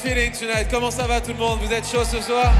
feeling? Comment ça va tout le monde? Vous êtes chaud ce soir?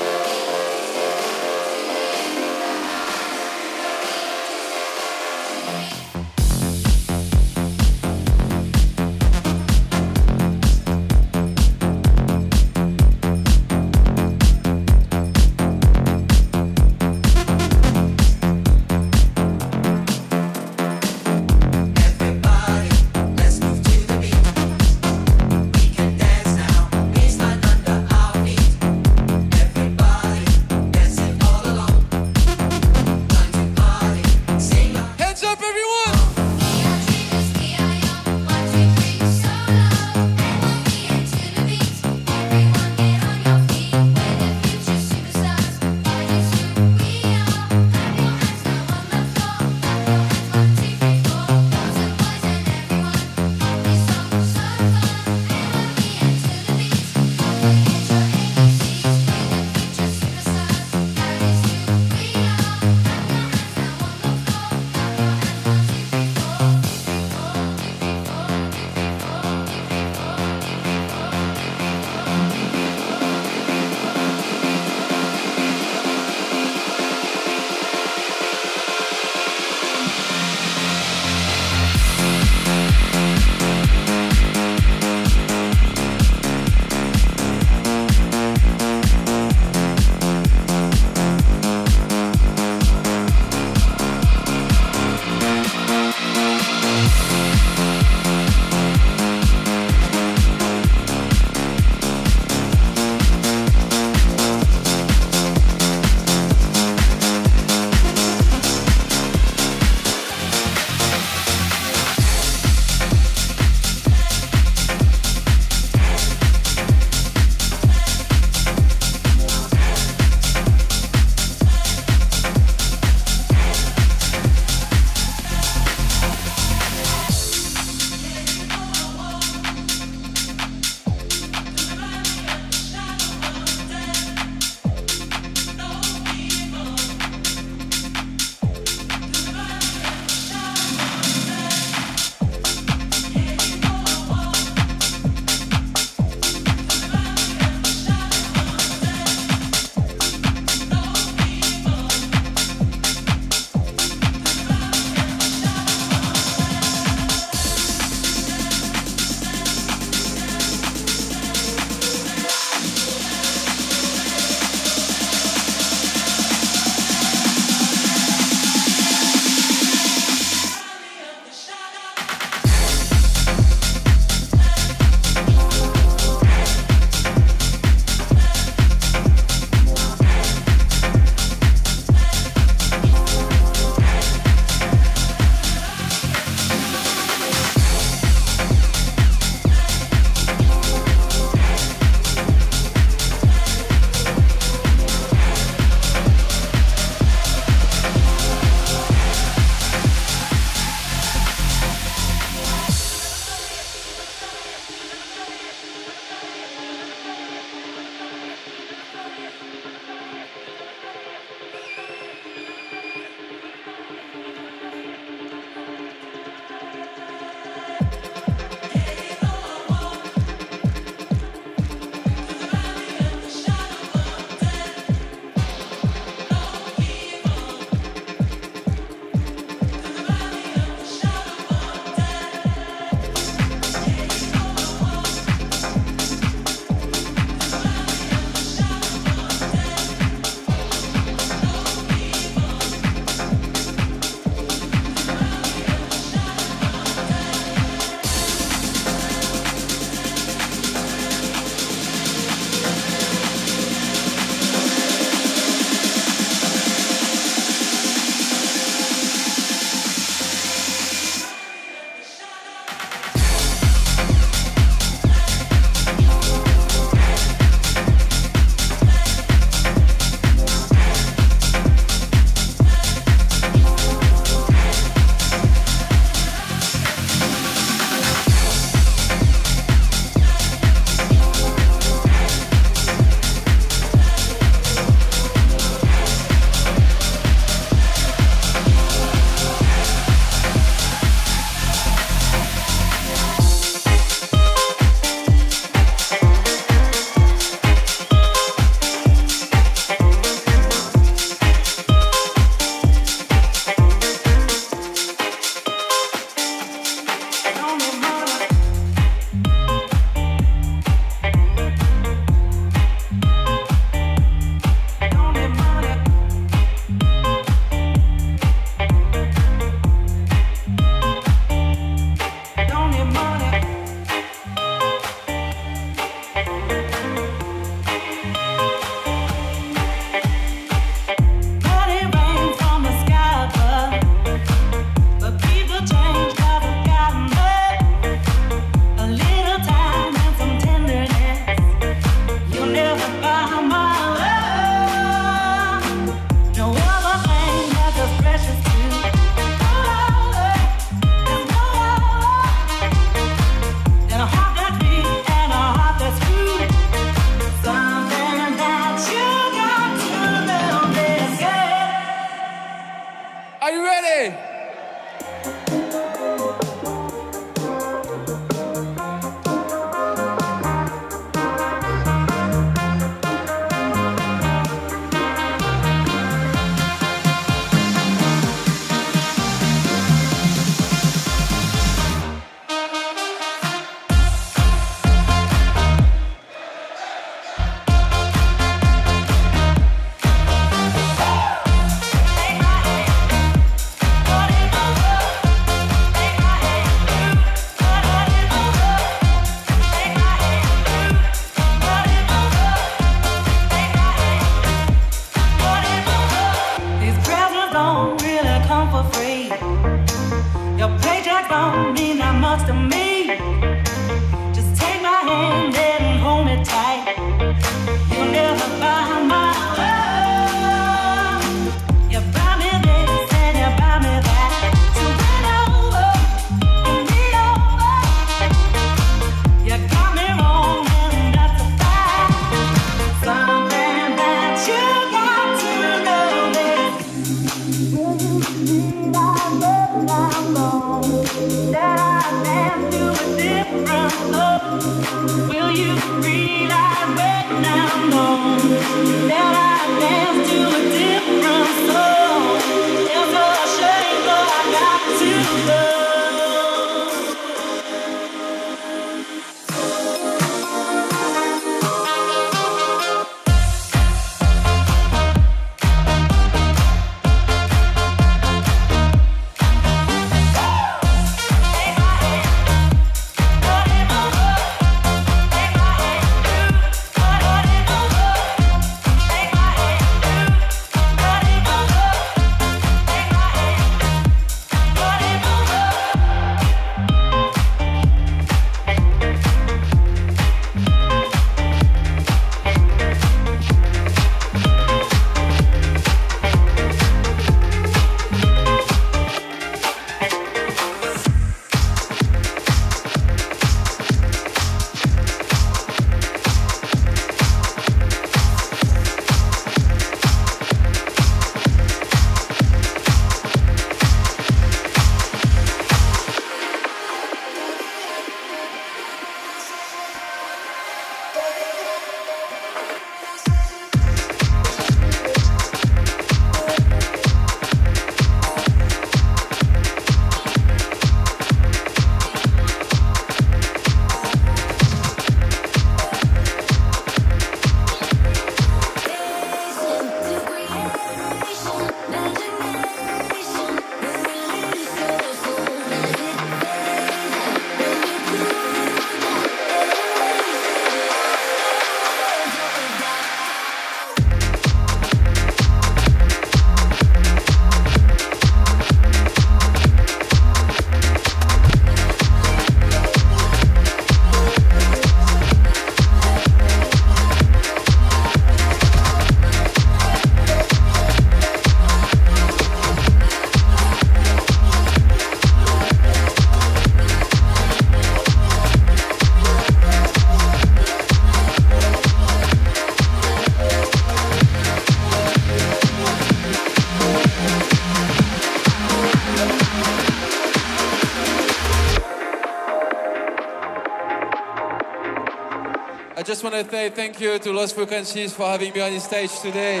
I just want to say thank you to Lost Frequencies for having me on the stage today.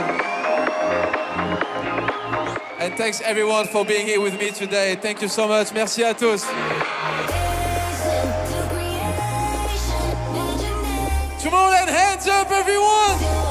And thanks everyone for being here with me today. Thank you so much. Merci à tous. Tomorrowland, hands up everyone!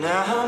Now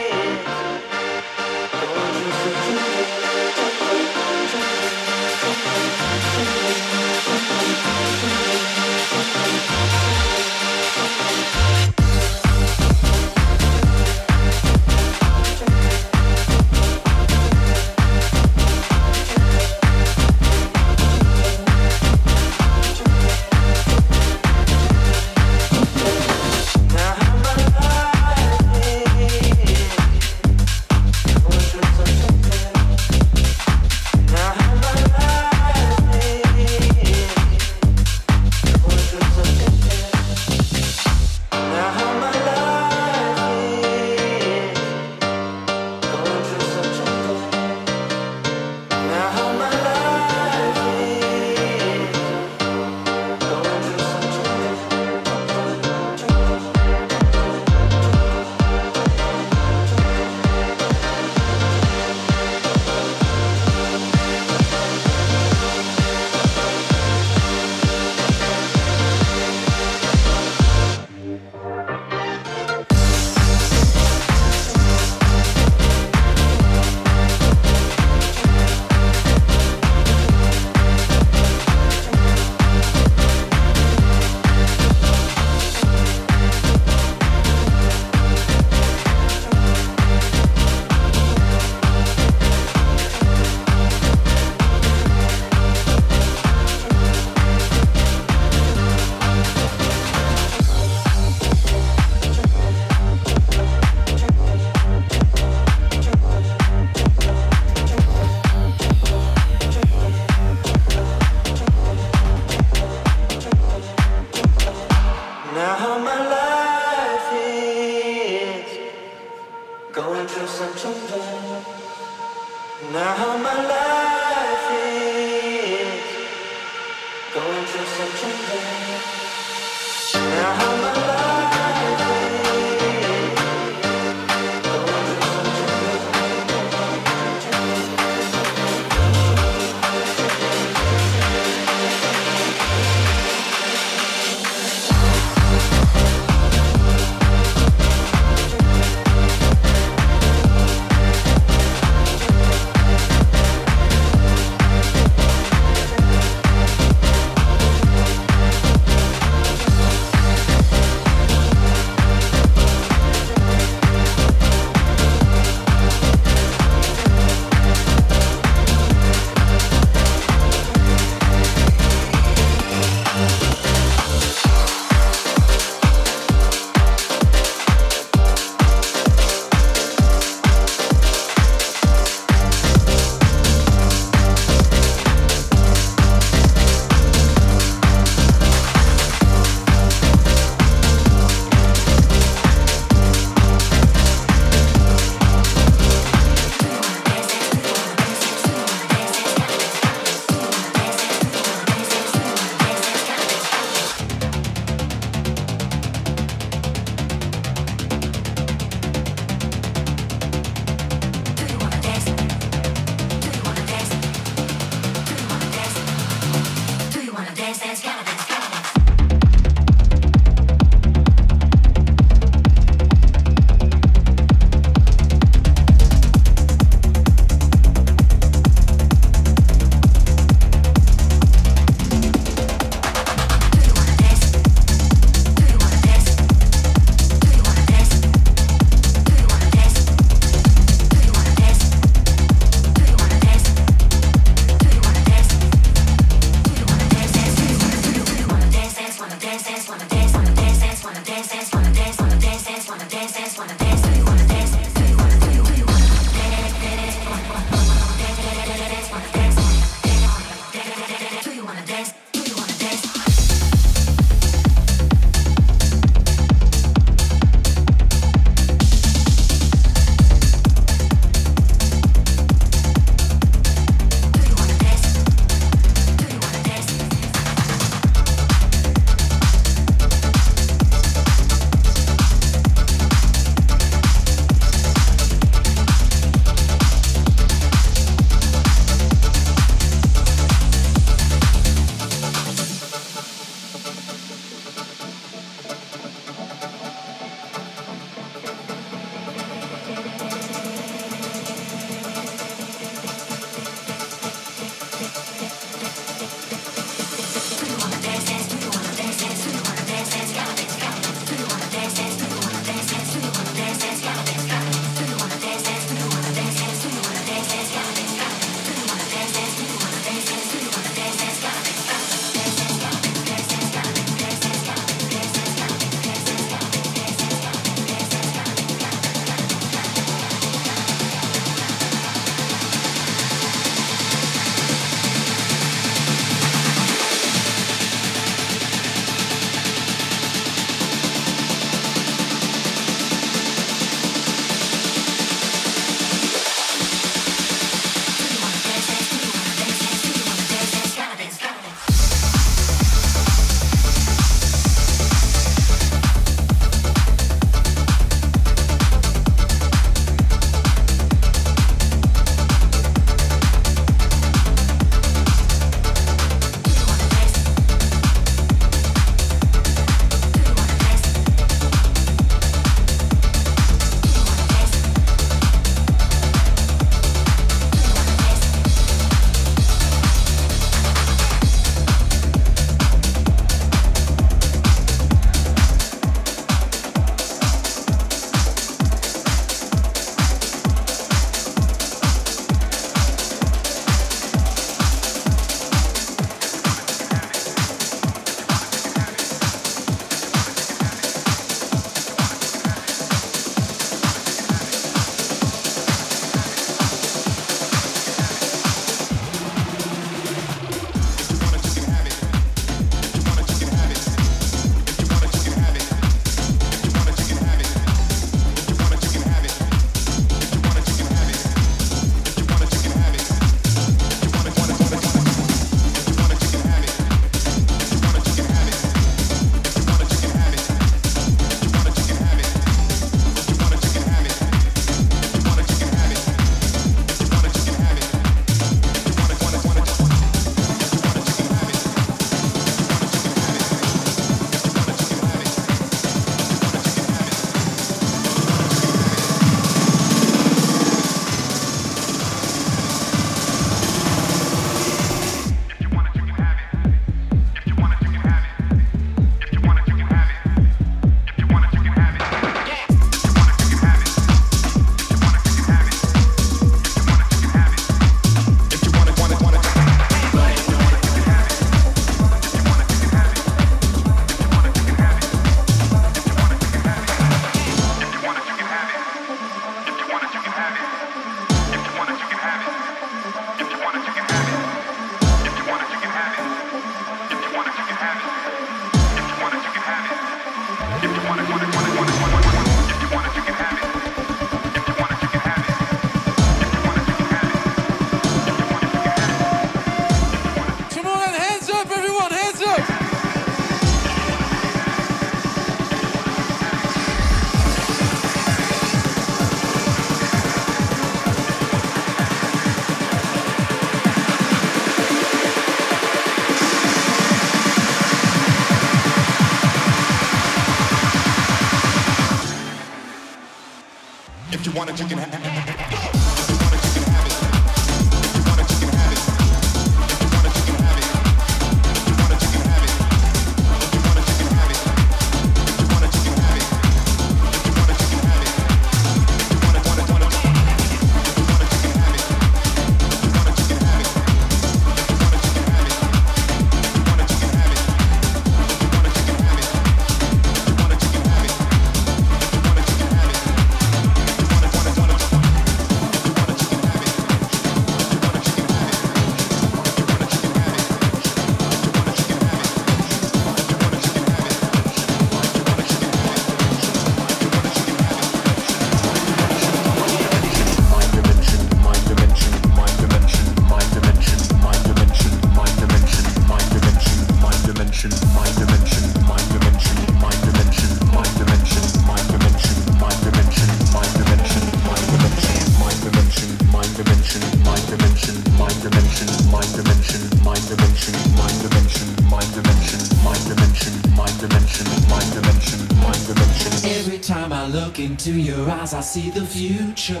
I see the future.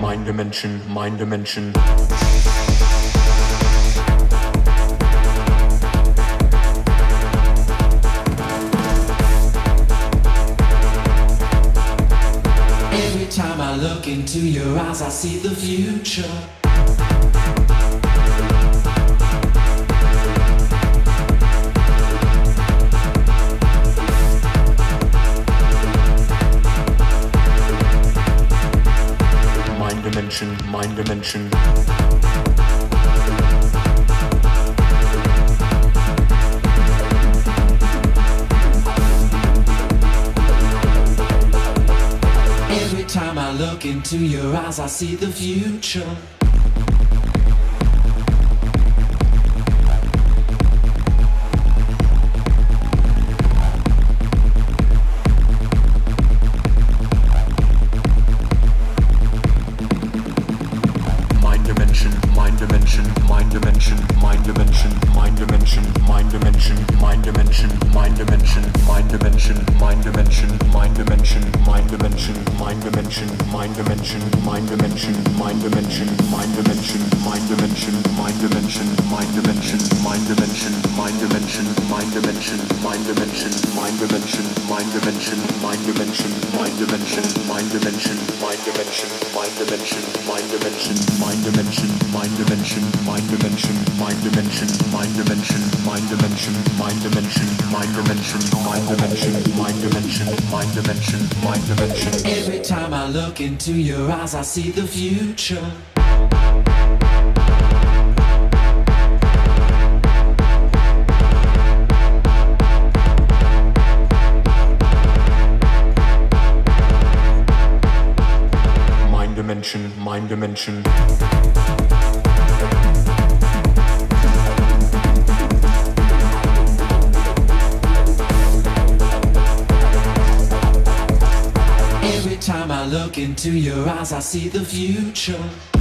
Mind dimension, mind dimension. Into your eyes, I see the future. Mind dimension, mind dimension. Look into your eyes, I see the future. Into your eyes, I see the future. Mind dimension, mind dimension. Look into your eyes, I see the future.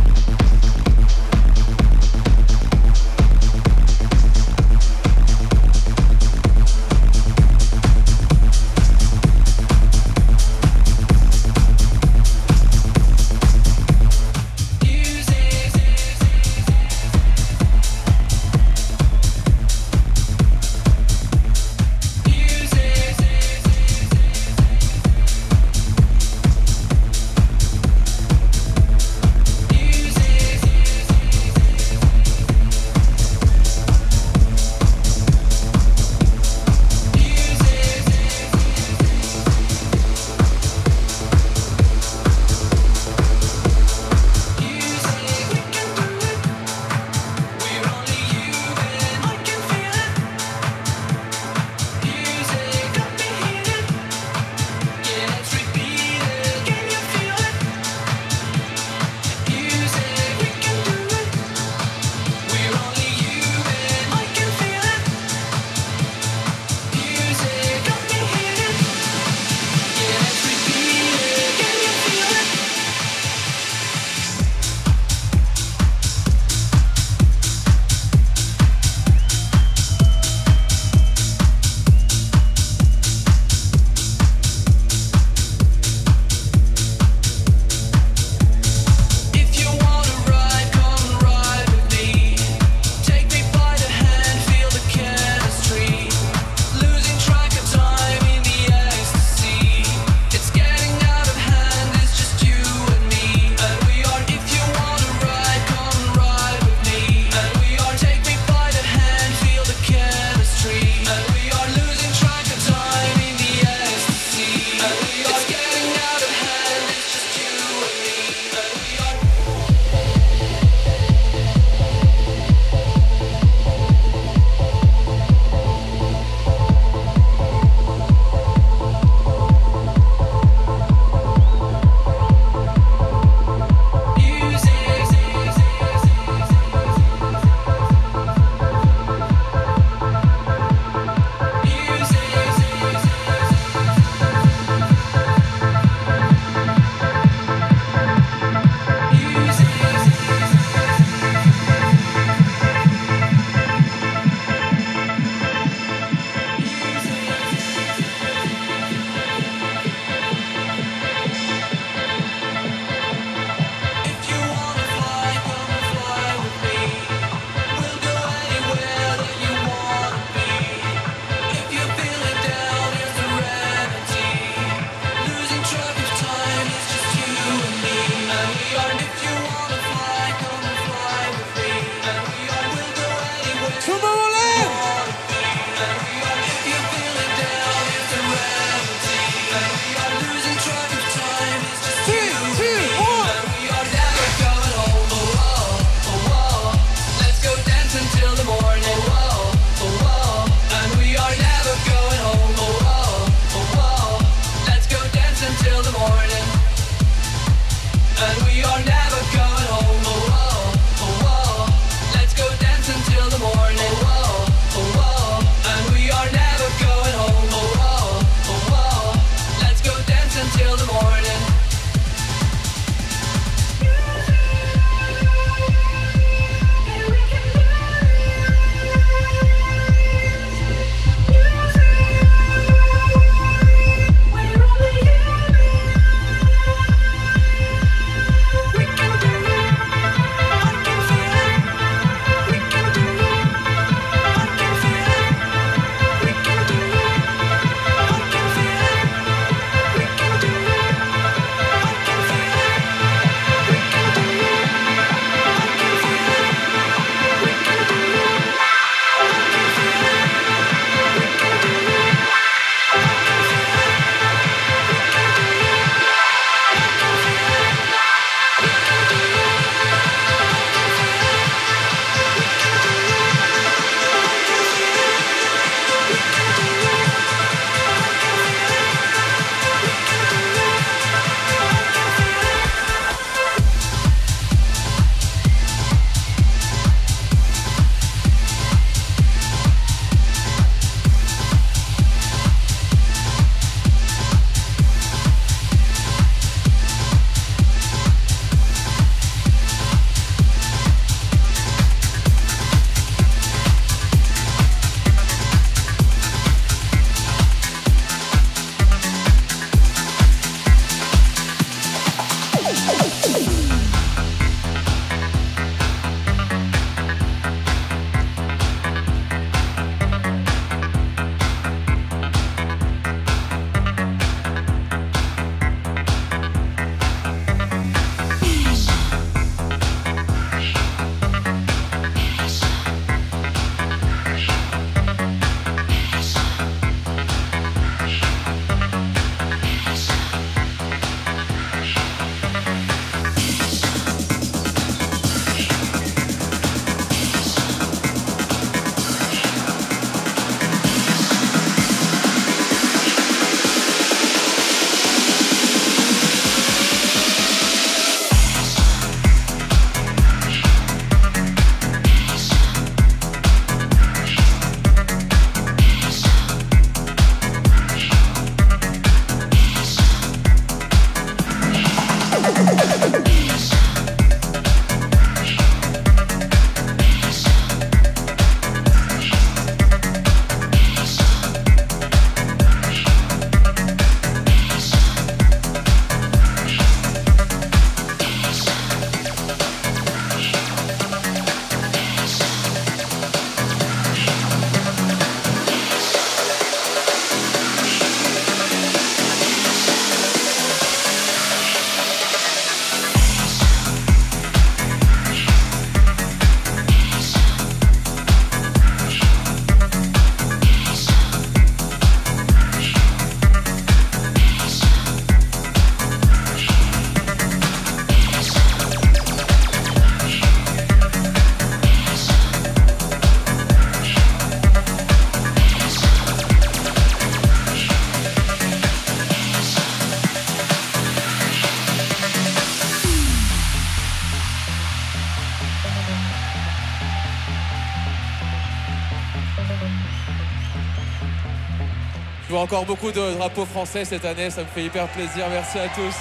Encore beaucoup de drapeaux français cette année, ça me fait hyper plaisir. Merci à tous.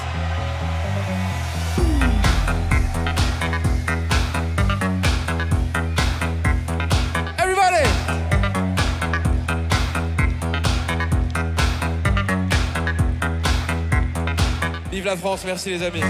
Everybody! Vive la France, merci les amis.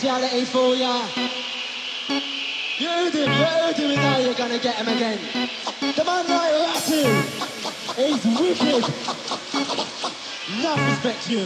Speciality for ya. You do, you do, we know you're gonna get him again. The man right Ratu is wicked. Enough respect you.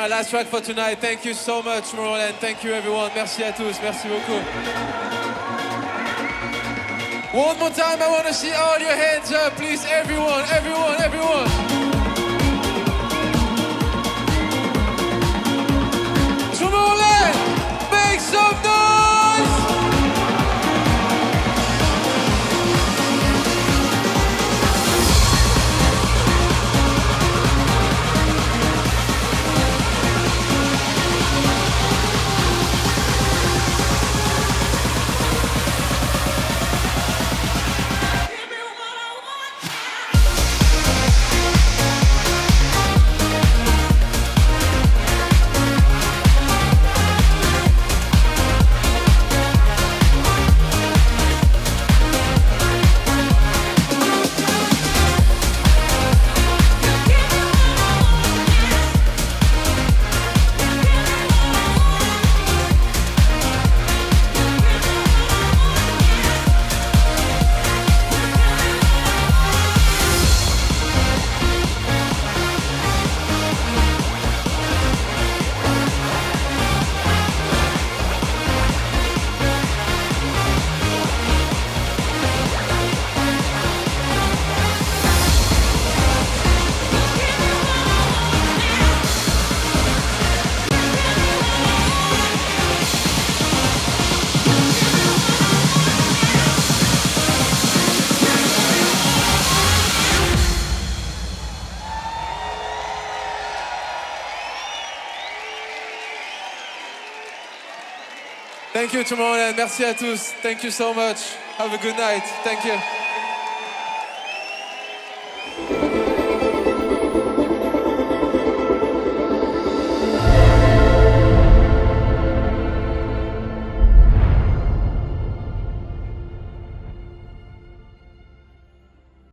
My last track for tonight. Thank you so much, Tomorrowland. Thank you, everyone. Merci à tous. Merci beaucoup. One more time, I want to see all your hands up, please. Everyone, everyone, everyone. Thank you, Tomorrowland. Merci à tous. Thank you so much. Have a good night. Thank you.